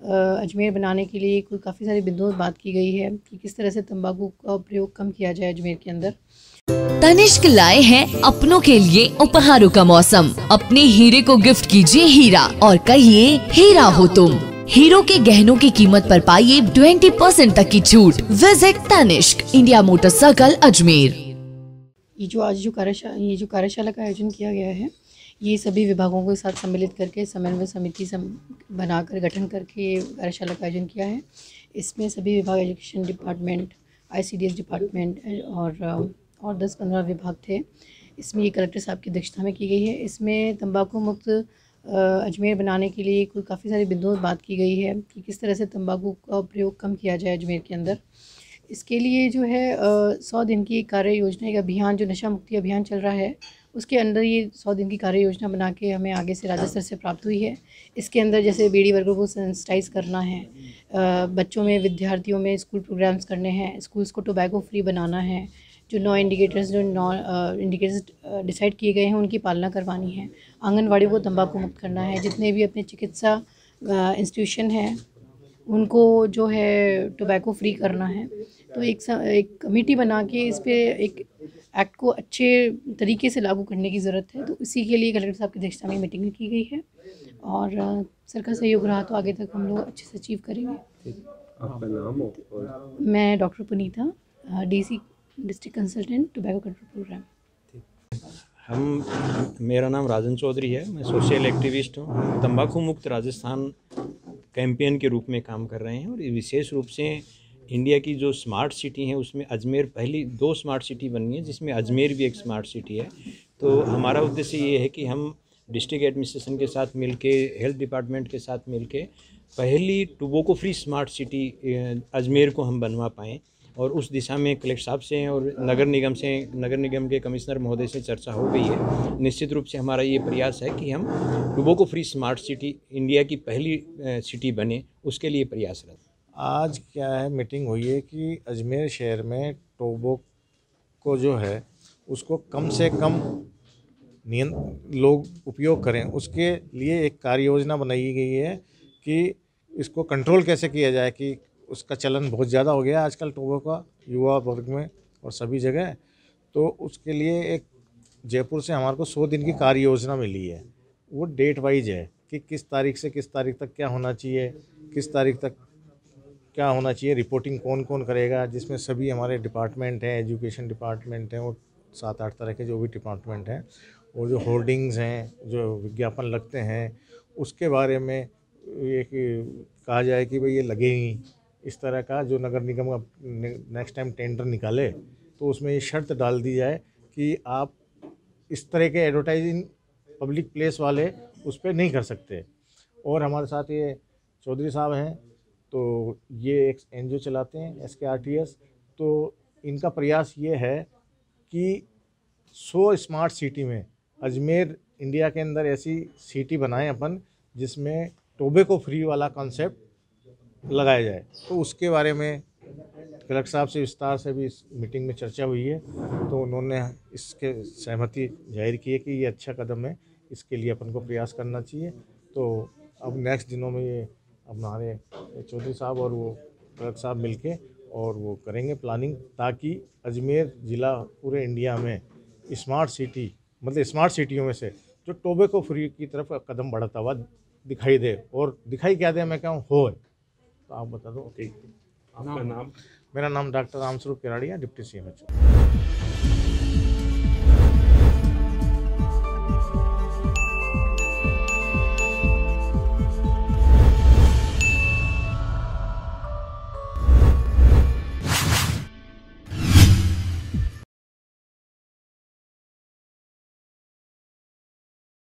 अजमेर बनाने के लिए कोई काफ़ी सारे बिंदुओं बात की गई है कि किस तरह से तंबाकू का प्रयोग कम किया जाए अजमेर के अंदर। तनिष्क लाए हैं अपनों के लिए उपहारों का मौसम। अपने हीरे को गिफ्ट कीजिए हीरा और कहिए हीरा हो तुम। हीरो के गहनों की कीमत पर पाइए 20 परसेंट तक की छूट। Visit Tanishq India motor circle Ajmer. ये जो आज जो कार्यशाला ये जो कार्यशाला का आयोजन किया गया है ये सभी विभागों को साथ सम्मिलित करके समन्वय समिति सम, बनाकर, गठन करके कार्यशाला का आयोजन किया है। इसमें सभी विभाग एजुकेशन डिपार्टमेंट, आईसीडीएस डिपार्टमेंट और और दस पंद्रह विभाग थे। इसमें ये कलेक्टर साहब की अध्यक्षता में की गई है। इसमें तंबाकू मुक्त अजमेर बनाने के लिए कोई काफ़ी सारे बिंदुओं पर बात की गई है कि किस तरह से तंबाकू का प्रयोग कम किया जाए अजमेर के अंदर। इसके लिए जो है सौ दिन की कार्य योजना, एक अभियान, जो नशा मुक्ति अभियान चल रहा है उसके अंदर ये सौ दिन की कार्य योजना बना के हमें आगे से राज्य स्तर से प्राप्त हुई है। इसके अंदर जैसे बीड़ी वर्गों को सेंसिटाइज़ करना है बच्चों में विद्यार्थियों में स्कूल प्रोग्राम्स करने हैं स्कूल्स को टोबैको फ्री बनाना है जो नौ इंडिकेटर्स जो नौ इंडिकेटर्स डिसाइड किए गए हैं उनकी पालना करवानी है। आंगनवाड़ी को तंबाकू मुक्त करना है जितने भी अपने चिकित्सा इंस्टीट्यूशन हैं उनको जो है टोबैको फ्री करना है। तो एक एक कमेटी बना के इस पर एक एक्ट को अच्छे तरीके से लागू करने की ज़रूरत है तो इसी के लिए कलेक्टर साहब की अध्यक्षता में मीटिंग की गई है। और सर का सहयोग रहा तो आगे तक हम लोग अच्छे से अचीव करेंगे। आपका नाम और मैं doctor Punita DC district consultant tobacco control programme. हम मेरा नाम राजन चौधरी है मैं सोशल एक्टिविस्ट हूँ। तंबाकू मुक्त राजस्थान कैंपेन के रूप में काम कर रहे हैं और विशेष रूप से इंडिया की जो स्मार्ट सिटी हैं, उसमें अजमेर, पहली दो स्मार्ट सिटी बनी है, जिसमें अजमेर भी एक स्मार्ट सिटी है। तो हमारा उद्देश्य ये है कि हम डिस्ट्रिक्ट एडमिनिस्ट्रेशन के साथ मिल के हेल्थ डिपार्टमेंट के साथ मिल के पहली tobacco free smart city Ajmer को हम बनवा पाएँ और उस दिशा में कलेक्टर साहब से और नगर निगम से, नगर निगम के कमिश्नर महोदय से चर्चा हो गई है। निश्चित रूप से हमारा ये प्रयास है कि हम tobacco free smart city, India की पहली सिटी बने, उसके लिए प्रयासरत। आज क्या है, मीटिंग हुई है कि अजमेर शहर में टोबो को जो है, उसको कम से कम नियन, लोग उपयोग करें। उसके लिए एक कार्य योजना बनाई गई है कि इसको कंट्रोल कैसे किया जाए कि उसका चलन बहुत ज़्यादा हो गया आजकल टोबो का, युवा वर्ग में और सभी जगह। तो उसके लिए एक जयपुर से हमारे को सौ दिन की कार्य योजना मिली है। वो डेट वाइज है कि किस तारीख से किस तारीख तक क्या होना चाहिए, किस तारीख तक क्या होना चाहिए? रिपोर्टिंग कौन कौन करेगा? जिसमें सभी हमारे डिपार्टमेंट हैं एजुकेशन डिपार्टमेंट हैं और सात आठ तरह के जो भी डिपार्टमेंट हैं और जो होर्डिंग्स हैं, जो विज्ञापन लगते हैं, उसके बारे में ये कहा जाए कि भाई ये लगेंगी इस तरह का जो नगर निगम का नेक्स्ट टाइम टेंडर निकाले तो उसमें ये शर्त डाल दी जाए कि आप इस तरह के एडवर्टाइजिंग पब्लिक प्लेस वाले उस पर नहीं कर सकते। और हमारे साथ ये चौधरी साहब हैं तो ये एक एनजीओ चलाते हैं एस के आर टी एस तो इनका प्रयास ये है कि सो स्मार्ट सिटी में, अजमेर, इंडिया के अंदर ऐसी सिटी बनाएँ अपन, जिसमें टोबेको फ्री वाला कॉन्सेप्ट लगाया जाए। तो उसके बारे में कलेक्टर साहब से विस्तार से भी इस मीटिंग में चर्चा हुई है तो उन्होंने इसके सहमति ज़ाहिर की है कि ये अच्छा कदम है, इसके लिए अपन को प्रयास करना चाहिए। तो अब नेक्स्ट दिनों में ये हमारे चौधरी साहब और वो कलेक्टर साहब मिलके और वो करेंगे प्लानिंग ताकि अजमेर ज़िला पूरे इंडिया में स्मार्ट सिटी मतलब स्मार्ट सिटियों में से जो टोबेको फ्री की तरफ़ कदम बढ़ता हुआ दिखाई दे और दिखाई क्या दे मैं कहूँ हो। तो आप बता दो ठीक आपका नाम? मेरा नाम doctor Ramswaroop Kiradia deputy C M